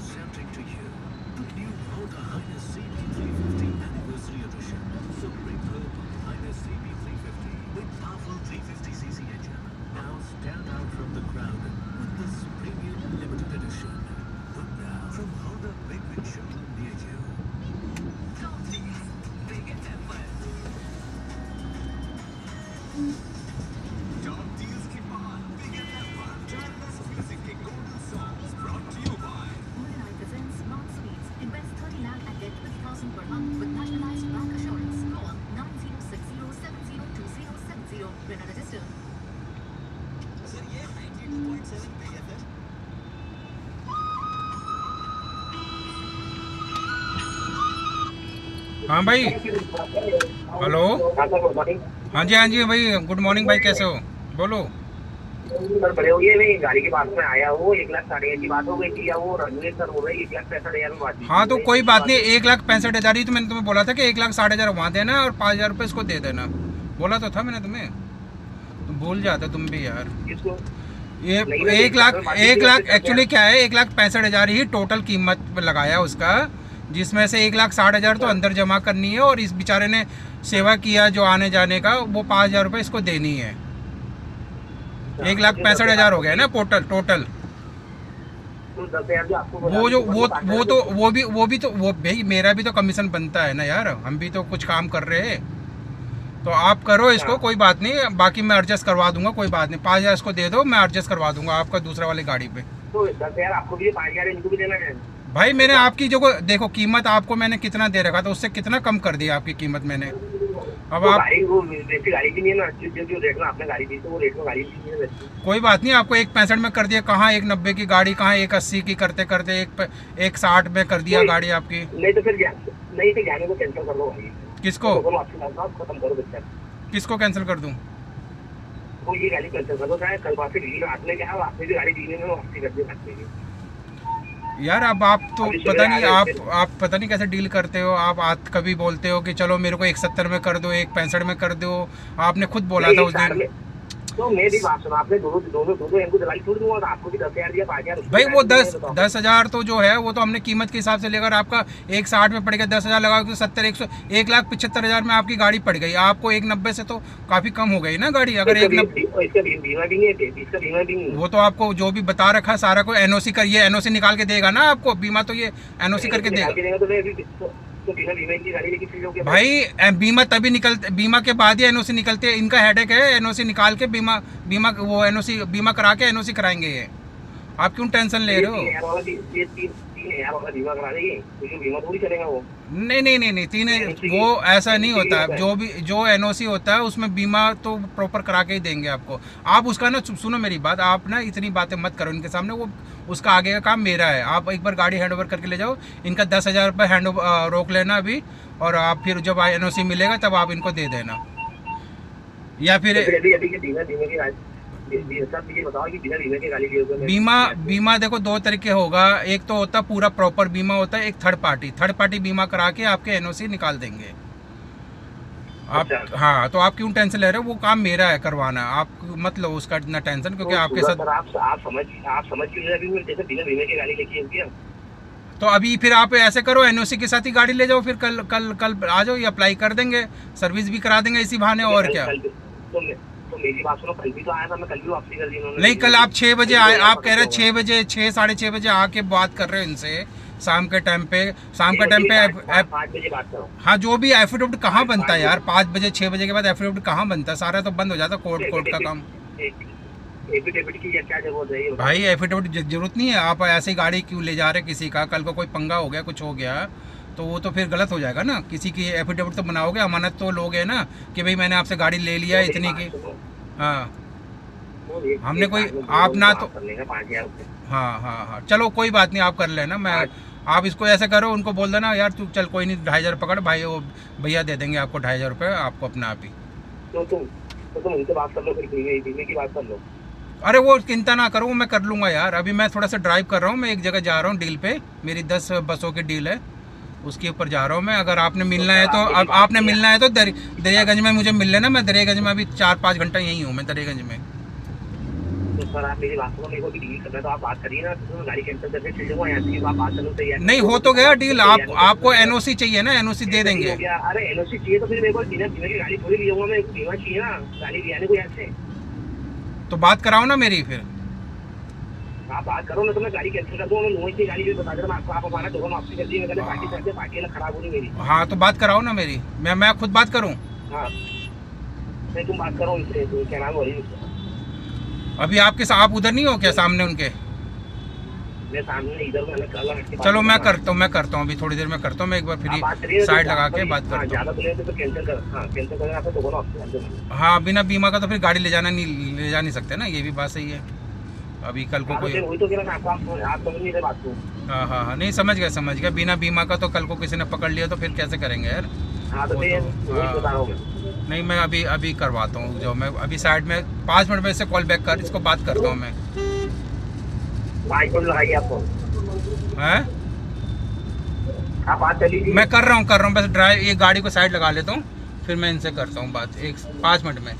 presenting to you the new Honda Highness CB350 Anniversary Edition. So repurpose Highness CB350 with powerful 350cc engine. Now stand out from the crowd with this premium limited edition. Now from Honda Big Showroom near you. 9060702070. When register. Sir ये 92.7 big FM हाँ भाई। Hello. हाँ जी हाँ जी भाई good morning भाई, कैसे हो? बोलो। बड़े हो गए मैं गाड़ी की बात में आया हूँ एक लाख साढ़े की बात हो गई थी वो रणवीर सर रहे एक लाख पैंसठ हज़ार में बात हाँ तो कोई बात नहीं, एक लाख पैंसठ हज़ार ही तो मैंने तुम्हें बोला था कि एक लाख साठ हज़ार वहाँ देना और पाँच हज़ार रुपये इसको दे देना। बोला तो था मैंने तुम्हें। तुम भूल जाते तुम भी यार। ये एक लाख एक लाख तो एक्चुअली क्या है एक लाख पैंसठ हज़ार ही टोटल कीमत पे लगाया उसका जिसमें से एक लाख साठ हज़ार तो अंदर जमा करनी है और इस बेचारे ने सेवा किया जो आने जाने का वो पाँच हज़ार रुपये इसको देनी है। एक लाख पैंसठ हज़ार हो गया ना टोटल टोटल तो बोला, वो जो तो वो वो तो वो भी वो भी तो वो भाई मेरा भी तो कमीशन बनता है ना यार हम भी तो कुछ काम कर रहे हैं। तो आप करो इसको हाँ। कोई बात नहीं बाकी मैं एडजस्ट करवा दूँगा कोई बात नहीं। पाँच हज़ार इसको दे दो मैं एडजस्ट करवा दूँगा आपका दूसरा वाली गाड़ी पे। तो हज़ार आपको भी पाँच हज़ार इनको भी देना है? भाई मैंने आपकी जो देखो कीमत आपको मैंने कितना दे रखा था उससे कितना कम कर दिया आपकी कीमत मैंने। अब आप नहीं है वैसी। कोई बात नहीं आपको एक पैंसठ में कर दिया कहाँ एक नब्बे की गाड़ी कहाँ एक अस्सी की करते करते एक एक साठ में कर दिया गाड़ी आपकी। नहीं तो फिर नहीं तो को कैंसिल कर दो भाई। किसको? तो किसको कैंसिल कर दूँ? वो ये गाड़ी कैंसिल कर दो चाहे कल वापसी डील आपने क्या आपने भी गाड़ी दी में वापसी कर दी सकते यार अब आप तो पता नहीं आप आप पता नहीं कैसे डील करते हो आप आज कभी बोलते हो कि चलो मेरे को एक सत्तर में कर दो एक पैंसठ में कर दो आपने खुद बोला था उस दिन। तो मेरी बात सुनो आपने दोनों दोनों दोनों इनको दिलाई छोड़ दूँगा आपको भी दस हज़ार दिया पाँच हज़ार भाई वो दस दस हज़ार तो जो है वो तो हमने कीमत के हिसाब से लेकर आपका एक साठ में पड़ गया दस हज़ार लगा के सत्तर एक सौ एक लाख पिछहत्तर हज़ार में आपकी गाड़ी पड़ गई। आपको एक नब्बे से तो काफ़ी कम हो गई ना गाड़ी अगर एक नब्बे वो तो आपको जो भी बता रखा सारा को एनओसी कर ये एनओसी निकाल के देगा ना आपको बीमा तो ये एनओसी करके देगा। तो भाई बीमा तभी निकल बीमा के बाद ही एनओसी निकलते हैं। इनका हेडेक है एनओसी निकाल के बीमा बीमा वो एनओसी बीमा करा के एनओसी कराएँगे ये। आप क्यों टेंशन ले रहे हो? बीमा करा देंगे तो बीमा थोड़ी चलेगा वो। नहीं नहीं नहीं नहीं तीन वो ऐसा नहीं होता। है। जो भी जो एनओसी होता है उसमें बीमा तो प्रॉपर करा के ही देंगे आपको। आप उसका ना सुनो मेरी बात आप ना इतनी बातें मत करो इनके सामने वो उसका आगे का काम मेरा है। आप एक बार गाड़ी हैंड ओवर करके ले जाओ इनका दस हज़ार रुपये हैंड रोक लेना अभी और आप फिर जब एनओसी मिलेगा तब आप इनको दे देना। या तो फिर के बीमा बीमे देखो दो तरीके होगा। एक तो होता पूरा प्रॉपर बीमा होता है एक थर्ड पार्टी थर्ड पार्टी बीमा करा के आपके एनओसी निकाल देंगे। आप अच्छा। हाँ तो आप क्यों टेंशन ले रहे हो? वो काम मेरा है करवाना। आप मत लो उसका इतना टेंशन क्योंकि तो आपके साथ आप आप समझ आप समझ क्यों अभी मैं जैसे बिना बीमे की गाड़ी लेके तो अभी फिर आप ऐसे करो एनओसी के साथ ही गाड़ी ले जाओ फिर कल कल कल आ जाओ ये अप्लाई कर देंगे। सर्विस भी करा देंगे इसी बहाने और क्या? तो तो मेरी बात सुनो कल भी तो आया था मैं कल भी वापसी कर दी उन्होंने नहीं कल आप छह बजे आए आप कह रहे तो छः बजे छः साढ़े छः बजे आके बात कर रहे हो इनसे शाम के टाइम पे शाम के टाइम पे पाँच- बजे बात करो। हाँ जो भी एफिडेविट कहाँ बनता है यार? पाँच बजे छह बजे के बाद एफिडेविट कहाँ बनता है? सारा तो बंद हो जाता कोर्ट कोर्ट का काम। एफिडेविट की क्या ज़रूरत है? भाई एफिडेविट ज़रूरत नहीं है। आप ऐसी गाड़ी क्यों ले जा रहे किसी का? कल को कोई पंगा हो गया कुछ हो गया। तो वो तो फिर गलत हो जाएगा ना? किसी की एफिडेविट तो बनाओगे अमानत तो लोगे ना कि भाई मैंने आपसे गाड़ी ले लिया इतनी की। हाँ। हमने कोई- आप ना तो- हाँ हाँ हाँ। चलो कोई बात नहीं आप कर लेना। मैं आप इसको ऐसे करो उनको बोल देना यार तू चल कोई नहीं ढाई हज़ार पकड़ भाई वो भैया दे देंगे आपको ढाई हज़ार रुपये आपको अपना आप ही। तो तुम तो तुम उनसे बात कर लो फिर बीमे बीमे की बात कर लो। अरे वो चिंता ना करो मैं कर लूँगा यार। अभी मैं थोड़ा सा ड्राइव कर रहा हूँ मैं एक जगह जा रहा हूँ डील पे। मेरी दस बसों की डील है। उसके ऊपर जा रहा हूँ मैं। अगर आपने मिलना है तो अब आपने मिलना है तो दर, दरियागंज में मुझे मिल लेना मैं दरियागंज में अभी चार पाँच घंटा यहीं हूँ मैं दरियागंज में। तो सर आप मेरी बात सुनो मेरे को भी डील करना तो आप बात करिए ना तो मैं गाड़ी कैंसिल करके चले जाऊँगा यहाँ से आप बात करने को तैयार नहीं हो तो गया डील आप आपको एनओसी चाहिए ना एनओसी दे देंगे। अरे एनओसी चाहिए तो फिर मेरे को गाड़ी थोड़ी बीमा चाहिए ना गाड़ी तो बात कराओ ना मेरी फिर। आप बात करो ना तो मैं गाड़ी कैंसिल कर दूँगा मैं नोई की गाड़ी भी बता दे रहा हूँ आपको आप हमारा दोनों वापसी कर दिए मैं कहते पार्टी करके पार्टी ना खराब होनी मेरी। हाँ तो बात कराओ ना मेरी। मैं मैं खुद बात करूँ? हाँ। नहीं तुम बात करो इससे तो क्या नाम हो रही? अभी आपके आप उधर नहीं हो क्या सामने उनके? मैं सामने इधर मैंने चलो मैं करता हूँ मैं करता हूँ अभी थोड़ी देर में करता हूँ मैं एक बार फ्री तो साइड लगा के बात हाँ, करता हूँ। तो हाँ आपको दो हाँ बिना बीमा का तो फिर गाड़ी ले जाना नहीं ले जा नहीं सकते ना ये भी बात सही है। अभी कल को हाँ, कोई तो हाँ हाँ। हाँ नहीं समझ गया समझ गया बिना बीमा का तो कल को किसी ने पकड़ लिया तो फिर कैसे करेंगे यार? हाँ तो तो- हाँ। नहीं मैं अभी अभी करवाता हूँ जो मैं अभी साइड में पाँच मिनट में इससे कॉल बैक कर इसको बात करता हूँ मैं। हैं? मैं कर रहा हूँ कर रहा हूँ बस ड्राइव ये गाड़ी को साइड लगा लेता हूँ फिर मैं इनसे करता हूँ बात एक पाँच मिनट में।